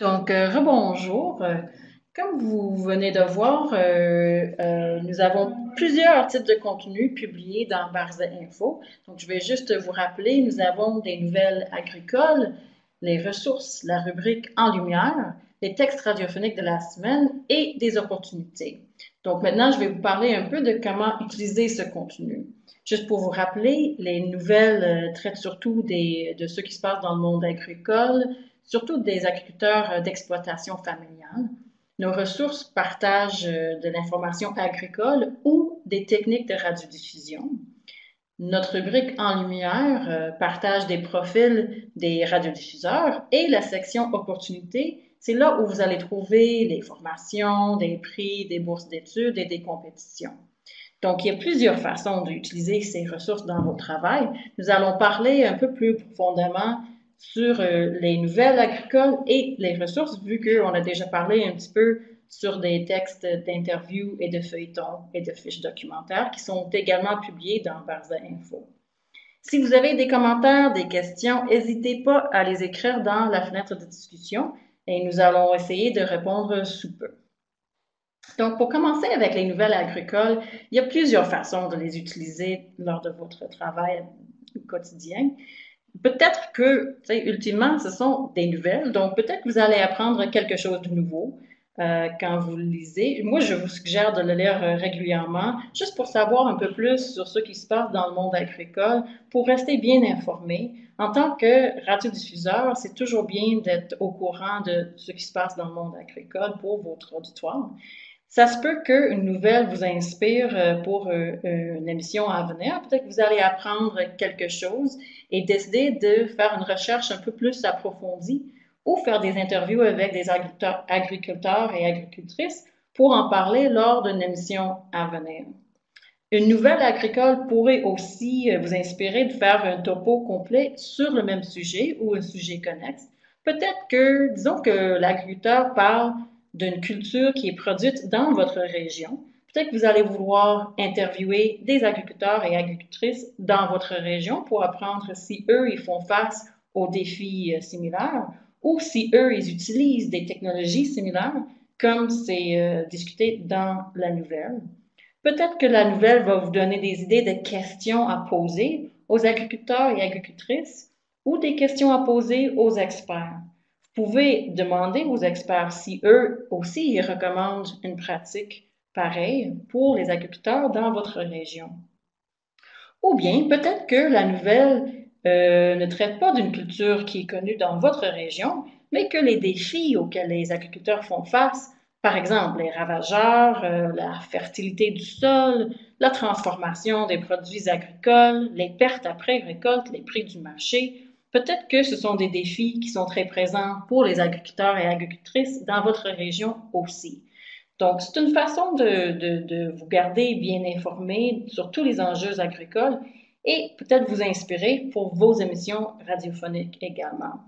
Donc, euh, rebonjour. Euh, Comme vous venez de voir, euh, nous avons plusieurs types de contenus publiés dans Barza Info. Donc, je vais juste vous rappeler, nous avons des nouvelles agricoles, les ressources, la rubrique En lumière, les textes radiophoniques de la semaine et des opportunités. Donc, maintenant, je vais vous parler un peu de comment utiliser ce contenu. Juste pour vous rappeler, les nouvelles traitent surtout de ce qui se passe dans le monde agricole, surtout des agriculteurs euh, d'exploitation familiale. Nos ressources partagent euh, de l'information agricole ou des techniques de radiodiffusion. Notre rubrique En lumière euh, partage des profils des radiodiffuseurs et la section Opportunités, c'est là où vous allez trouver les formations, des prix, des bourses d'études et des compétitions. Donc, il y a plusieurs façons d'utiliser ces ressources dans votre travail. Nous allons parler un peu plus profondément sur euh, les nouvelles agricoles et les ressources, vu qu'on a déjà parlé un petit peu sur des textes d'interviews et de feuilletons et de fiches documentaires qui sont également publiés dans Barza Info. Si vous avez des commentaires, des questions, n'hésitez pas à les écrire dans la fenêtre de discussion et nous allons essayer de répondre sous peu. Donc, pour commencer avec les nouvelles agricoles, il y a plusieurs façons de les utiliser lors de votre travail quotidien. Peut-être que, ultimement, ce sont des nouvelles, donc peut-être que vous allez apprendre quelque chose de nouveau euh, quand vous le lisez. Moi, je vous suggère de le lire euh, régulièrement, juste pour savoir un peu plus sur ce qui se passe dans le monde agricole, pour rester bien informé. En tant que radiodiffuseur, c'est toujours bien d'être au courant de ce qui se passe dans le monde agricole pour votre auditoire. Ça se peut qu'une nouvelle vous inspire euh, pour euh, une émission à venir. Peut-être que vous allez apprendre quelque chose et décider de faire une recherche un peu plus approfondie ou faire des interviews avec des agriculteurs, et agricultrices pour en parler lors d'une émission à venir. Une nouvelle agricole pourrait aussi euh, vous inspirer de faire un topo complet sur le même sujet ou un sujet connexe. Peut-être que, disons que l'agriculteur parle d'une culture qui est produite dans votre région. Peut-être que vous allez vouloir interviewer des agriculteurs et agricultrices dans votre région pour apprendre si eux, ils font face aux défis euh, similaires ou si eux, ils utilisent des technologies similaires comme c'est euh, discuté dans la nouvelle. Peut-être que la nouvelle va vous donner des idées de questions à poser aux agriculteurs et agricultrices ou des questions à poser aux experts. Pouvez demander aux experts si eux aussi ils recommandent une pratique pareille pour les agriculteurs dans votre région. Ou bien peut-être que la nouvelle euh, ne traite pas d'une culture qui est connue dans votre région, mais que les défis auxquels les agriculteurs font face, par exemple les ravageurs, euh, la fertilité du sol, la transformation des produits agricoles, les pertes après récolte, les prix du marché, Peut-être que ce sont des défis qui sont très présents pour les agriculteurs et agricultrices dans votre région aussi. Donc, c'est une façon de, vous garder bien informé sur tous les enjeux agricoles et peut-être vous inspirer pour vos émissions radiophoniques également.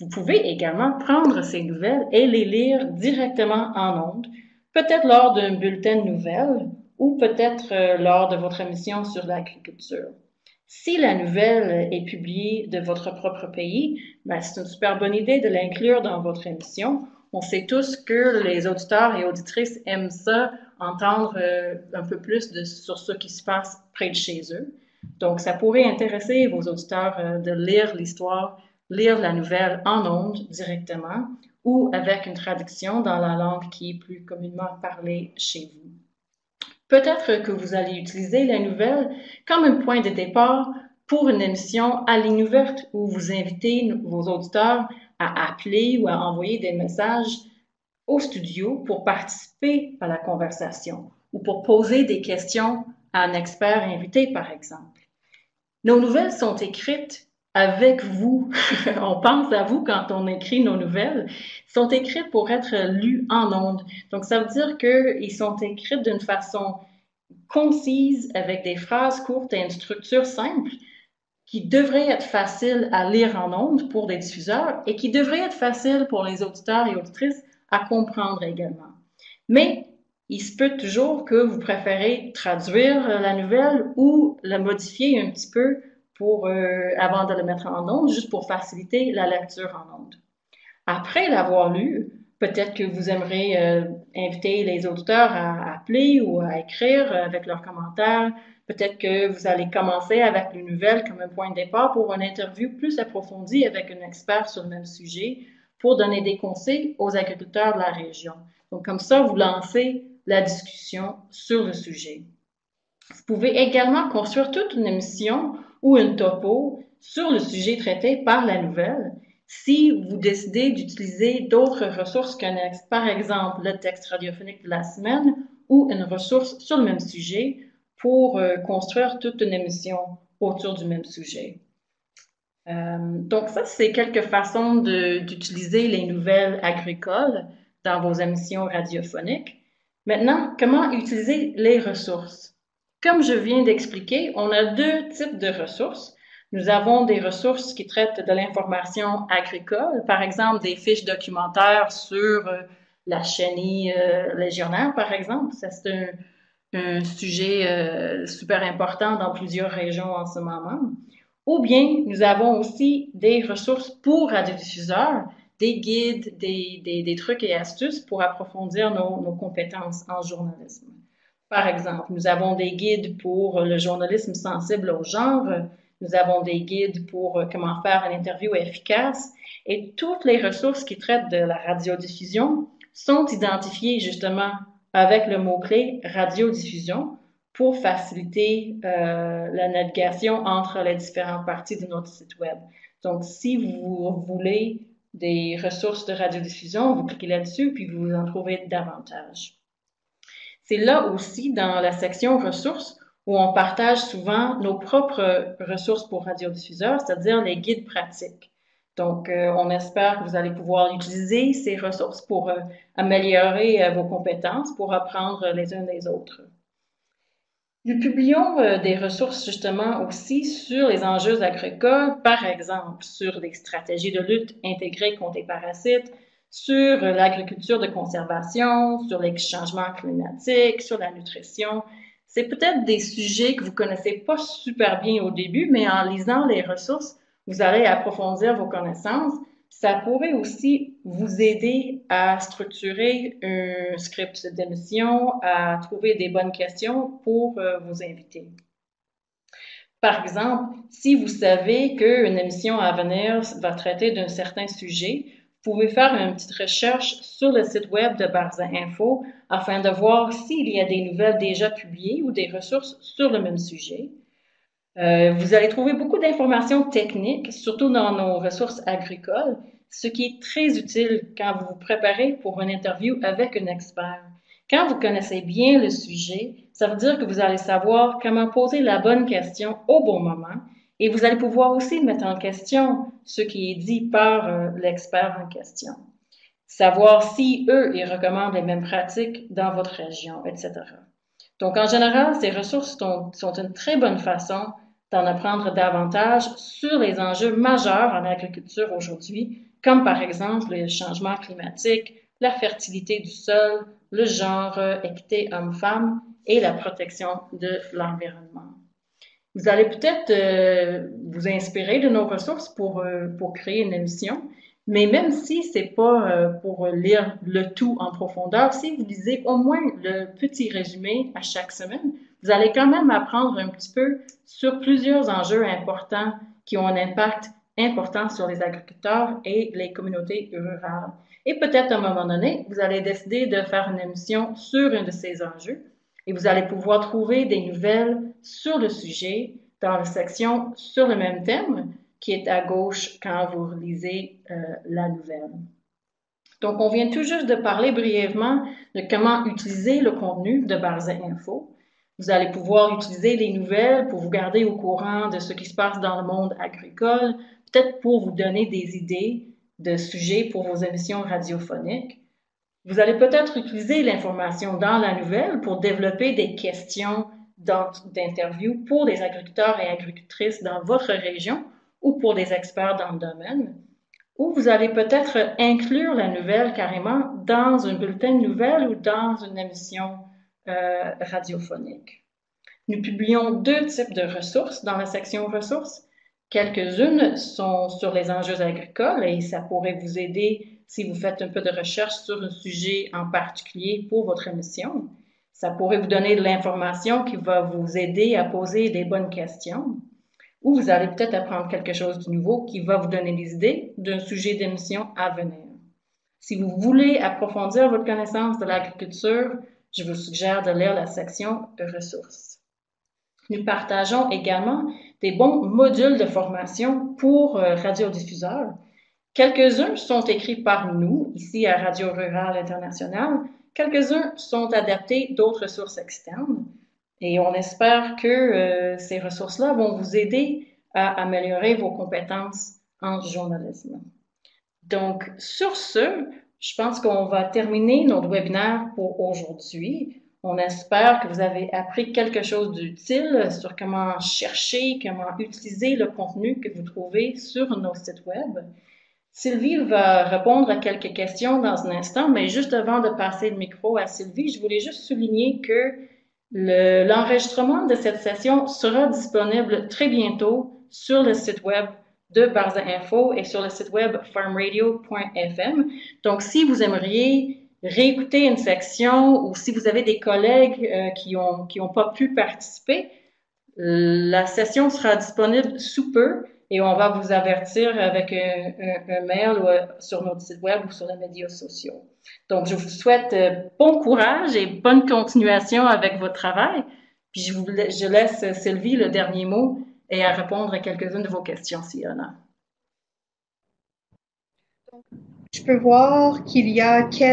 Vous pouvez également prendre ces nouvelles et les lire directement en ondes, peut-être lors d'un bulletin de nouvelles ou peut-être euh, lors de votre émission sur l'agriculture. Si la nouvelle est publiée de votre propre pays, ben, c'est une super bonne idée de l'inclure dans votre émission. On sait tous que les auditeurs et auditrices aiment ça, entendre euh, un peu plus sur ce qui se passe près de chez eux. Donc, ça pourrait intéresser vos auditeurs euh, de lire l'histoire, lire la nouvelle en ondes directement ou avec une traduction dans la langue qui est plus communément parlée chez vous. Peut-être que vous allez utiliser la nouvelle comme un point de départ pour une émission à ligne ouverte où vous invitez vos auditeurs à appeler ou à envoyer des messages au studio pour participer à la conversation ou pour poser des questions à un expert invité, par exemple. Nos nouvelles sont écrites avec vous. on pense à vous quand on écrit nos nouvelles. sont écrites pour être lues en ondes. Donc, ça veut dire qu'ils sont écrites d'une façon concise, avec des phrases courtes et une structure simple, qui devrait être facile à lire en ondes pour des diffuseurs et qui devrait être facile pour les auditeurs et auditrices à comprendre également. Mais il se peut toujours que vous préférez traduire la nouvelle ou la modifier un petit peu pour, euh, avant de le mettre en ondes, juste pour faciliter la lecture en ondes. Après l'avoir lu, peut-être que vous aimeriez euh, inviter les auditeurs à appeler ou à écrire avec leurs commentaires. Peut-être que vous allez commencer avec une nouvelle comme un point de départ pour une interview plus approfondie avec un expert sur le même sujet pour donner des conseils aux agriculteurs de la région. Donc, comme ça, vous lancez la discussion sur le sujet. Vous pouvez également construire toute une émission ou une topo sur le sujet traité par la nouvelle si vous décidez d'utiliser d'autres ressources qu'un par exemple le texte radiophonique de la semaine ou une ressource sur le même sujet pour euh, construire toute une émission autour du même sujet. Euh, donc ça, c'est quelques façons d'utiliser les nouvelles agricoles dans vos émissions radiophoniques. Maintenant, comment utiliser les ressources? Comme je viens d'expliquer, on a deux types de ressources. Nous avons des ressources qui traitent de l'information agricole, par exemple des fiches documentaires sur euh, la chenille euh, légionnaire, par exemple. c'est un, sujet super important dans plusieurs régions en ce moment. Ou bien nous avons aussi des ressources pour radiodiffuseurs, des guides, des, trucs et astuces pour approfondir nos, compétences en journalisme. Par exemple, nous avons des guides pour le journalisme sensible au genre, nous avons des guides pour euh, comment faire une interview efficace et toutes les ressources qui traitent de la radiodiffusion sont identifiées justement avec le mot-clé radiodiffusion pour faciliter euh, la navigation entre les différentes parties de notre site web. Donc, si vous voulez des ressources de radiodiffusion, vous cliquez là-dessus, puis vous en trouvez davantage. C'est là aussi, dans la section ressources, où on partage souvent nos propres ressources pour radiodiffuseurs, c'est-à-dire les guides pratiques. Donc, euh, on espère que vous allez pouvoir utiliser ces ressources pour euh, améliorer euh, vos compétences, pour apprendre les uns des autres. Nous publions des ressources justement aussi sur les enjeux agricoles, par exemple sur les stratégies de lutte intégrées contre les parasites, sur l'agriculture de conservation, sur les changements climatiques, sur la nutrition. C'est peut-être des sujets que vous connaissez pas super bien au début, mais en lisant les ressources, vous allez approfondir vos connaissances ça pourrait aussi vous aider à structurer un script d'émission, à trouver des bonnes questions pour euh, vos invités. Par exemple, si vous savez qu'une émission à venir va traiter d'un certain sujet, vous pouvez faire une petite recherche sur le site web de Barza Info afin de voir s'il y a des nouvelles déjà publiées ou des ressources sur le même sujet. Euh, vous allez trouver beaucoup d'informations techniques, surtout dans nos ressources agricoles, ce qui est très utile quand vous vous préparez pour une interview avec un expert. Quand vous connaissez bien le sujet, ça veut dire que vous allez savoir comment poser la bonne question au bon moment et vous allez pouvoir aussi mettre en question ce qui est dit par euh, l'expert en question. Savoir si eux, ils recommandent les mêmes pratiques dans votre région, etc. Donc, en général, ces ressources sont, une très bonne façon d'en apprendre davantage sur les enjeux majeurs en agriculture aujourd'hui, comme par exemple le changement climatique, la fertilité du sol, le genre, équité homme-femme et la protection de l'environnement. Vous allez peut-être euh, vous inspirer de nos ressources pour, euh, pour créer une émission, mais même si c'est pas euh, pour lire le tout en profondeur, si vous lisez au moins le petit résumé à chaque semaine, vous allez quand même apprendre un petit peu sur plusieurs enjeux importants qui ont un impact important sur les agriculteurs et les communautés rurales. Et peut-être à un moment donné, vous allez décider de faire une émission sur un de ces enjeux et vous allez pouvoir trouver des nouvelles sur le sujet dans la section sur le même thème qui est à gauche quand vous lisez euh, la nouvelle. Donc, on vient tout juste de parler brièvement de comment utiliser le contenu de Barza Info. Vous allez pouvoir utiliser les nouvelles pour vous garder au courant de ce qui se passe dans le monde agricole, peut-être pour vous donner des idées de sujets pour vos émissions radiophoniques. Vous allez peut-être utiliser l'information dans la nouvelle pour développer des questions d'interview pour des agriculteurs et agricultrices dans votre région ou pour des experts dans le domaine. Ou vous allez peut-être inclure la nouvelle carrément dans un bulletin de nouvelles ou dans une émission euh, radiophonique. Nous publions deux types de ressources dans la section ressources. Quelques-unes sont sur les enjeux agricoles et ça pourrait vous aider si vous faites un peu de recherche sur un sujet en particulier pour votre émission. Ça pourrait vous donner de l'information qui va vous aider à poser des bonnes questions. Ou vous allez peut-être apprendre quelque chose de nouveau qui va vous donner des idées d'un sujet d'émission à venir. Si vous voulez approfondir votre connaissance de l'agriculture, je vous suggère de lire la section ressources. Nous partageons également des bons modules de formation pour euh, radiodiffuseurs. Quelques-uns sont écrits par nous, ici à Radio Rurale Internationale. Quelques-uns sont adaptés d'autres sources externes. Et on espère que euh, ces ressources-là vont vous aider à améliorer vos compétences en journalisme. Donc, sur ce, je pense qu'on va terminer notre webinaire pour aujourd'hui. On espère que vous avez appris quelque chose d'utile sur comment chercher, comment utiliser le contenu que vous trouvez sur nos sites web. Sylvie va répondre à quelques questions dans un instant, mais juste avant de passer le micro à Sylvie, je voulais juste souligner que l'enregistrement de cette session sera disponible très bientôt sur le site web de Barza Info et sur le site web farmradio.fm. Donc, si vous aimeriez réécouter une section ou si vous avez des collègues euh, qui n'ont qui ont pas pu participer, la session sera disponible sous peu et on va vous avertir avec un, mail ou euh, sur notre site web ou sur les médias sociaux. Donc, je vous souhaite euh, bon courage et bonne continuation avec votre travail. Puis, je, je laisse Sylvie le dernier mot et à répondre à quelques-unes de vos questions s'il y en a. Je peux voir qu'il y a quelques